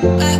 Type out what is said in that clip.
I